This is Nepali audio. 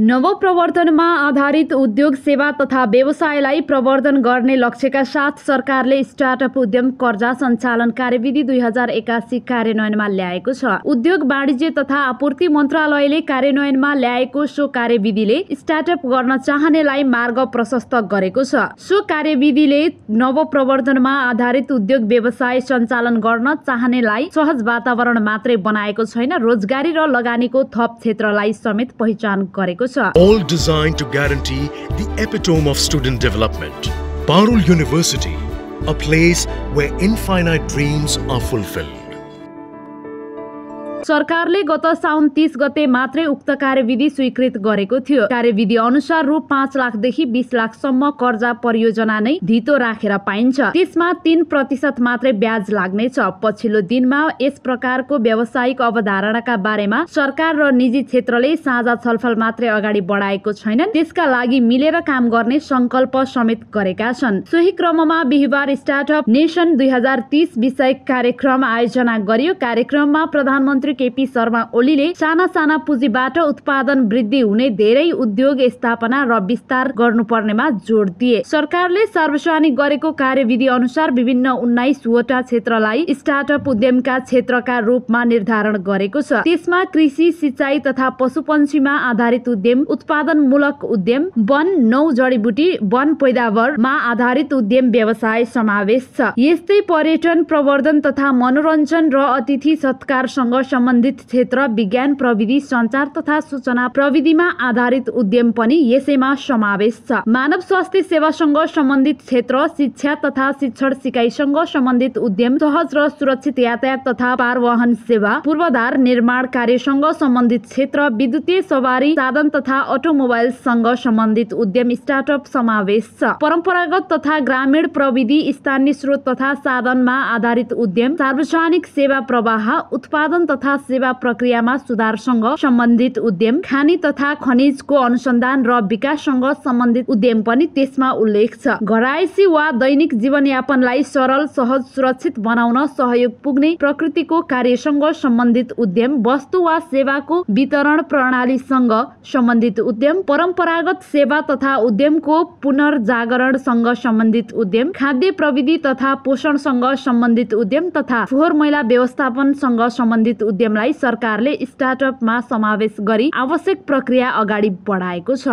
नवप्रवर्तनमा आधारित उद्योग सेवा तथा व्यवसायलाई प्रवर्धन गर्ने लक्ष्यका साथ सरकारले स्टार्टअप उद्यम कर्जा सञ्चालन कार्यविधि दुई हजार एकासी कार्यान्वयनमा ल्याएको छ। उद्योग वाणिज्य तथा आपूर्ति मन्त्रालयले कार्यान्वयनमा ल्याएको सो कार्यविधिले स्टार्टअप गर्न चाहनेलाई मार्ग प्रशस्त गरेको छ। सो कार्यविधिले नवप्रवर्धनमा आधारित उद्योग व्यवसाय सञ्चालन गर्न चाहनेलाई सहज वातावरण मात्रै बनाएको छैन। रोजगारी र लगानीको थप क्षेत्रलाई समेत पहिचान गरेको all designed to guarantee the epitome of student development. Parul University, a place where infinite dreams are fulfilled. सरकारले गत साउन तीस गते मात्रै उक्त कार्यविधि स्वीकृत गरेको थियो। कार्यविधि अनुसार रु पाँच लाखदेखि बिस लाखसम्म कर्जा परियोजना नै धितो राखेर पाइन्छ। त्यसमा तीन प्रतिशत मात्रै ब्याज लाग्नेछ। पछिल्लो दिनमा यस प्रकारको व्यावसायिक अवधारणाका बारेमा सरकार र निजी क्षेत्रले साझा छलफल मात्रै अगाडि बढाएको छैनन्। त्यसका लागि मिलेर काम गर्ने संकल्प समेत गरेका छन्। सोही क्रममा बिहिबार स्टार्टअप नेसन दुई हजार तीस विषय कार्यक्रम आयोजना गरियो। कार्यक्रममा प्रधानमन्त्री केपी शर्मा ओलीले साना साना पुँजीबाट उत्पादन वृद्धि हुने धेरै उद्योग स्थापना र विस्तार गर्नुपर्नेमा जोड दिए। सरकारले सार्वजनिक गरेको कार्यविधि अनुसार विभिन्न उन्नाइसवटा क्षेत्रलाई स्टार्टअप उद्यमका क्षेत्रका रूपमा निर्धारण गरेको छ। त्यसमा कृषि सिंचाई तथा पशुपन्छीमा आधारित उद्यम उत्पादनमूलक उद्यम वन नौ जडीबुटी वन पैदावारमा आधारित उद्यम व्यवसाय समावेश छ। यस्तै पर्यटन प्रवर्धन तथा मनोरञ्जन र अतिथि सत्कारसँग सम्बन्धित क्षेत्र विज्ञान प्रविधि सञ्चार तथा सूचना प्रविधिमा आधारित उद्यम पनि यसैमा समावेश छ। मानव स्वास्थ्य सेवासँग सम्बन्धित क्षेत्र शिक्षा तथा शिक्षण सिकाइसँग सम्बन्धित उद्यम सहज र सुरक्षित यातायात तथा पारवहन सेवा पूर्वाधार निर्माण कार्यसँग सम्बन्धित क्षेत्र विद्युतीय सवारी साधन तथा अटोमोबाइलसँग सम्बन्धित उद्यम स्टार्टअप समावेश छ। परम्परागत तथा ग्रामीण प्रविधि स्थानीय स्रोत तथा साधनमा आधारित उद्यम सार्वजनिक सेवा प्रवाह उत्पादन तथा सेवा प्रक्रियामा सुधारसँग सम्बन्धित उद्यम खानी तथा खनिजको अनुसन्धान र विकाससँग सम्बन्धित उद्यम पनि त्यसमा उल्लेख छ। घरायसी वा दैनिक जीवनयापनलाई सरल सहज सुरक्षित बनाउन सहयोग पुग्ने प्रकृतिको कार्यसँग सम्बन्धित उद्यम वस्तु वा सेवाको वितरण प्रणालीसँग सम्बन्धित उद्यम परम्परागत सेवा तथा उद्यमको पुनर्जागरणसँग सम्बन्धित उद्यम खाद्य प्रविधि तथा पोषणसँग सम्बन्धित उद्यम तथा फोहोर मैला व्यवस्थापनसँग सम्बन्धित उद्यमलाई सरकारले स्टार्टअपमा समावेश गरी आवश्यक प्रक्रिया अगाडि बढाएको छ।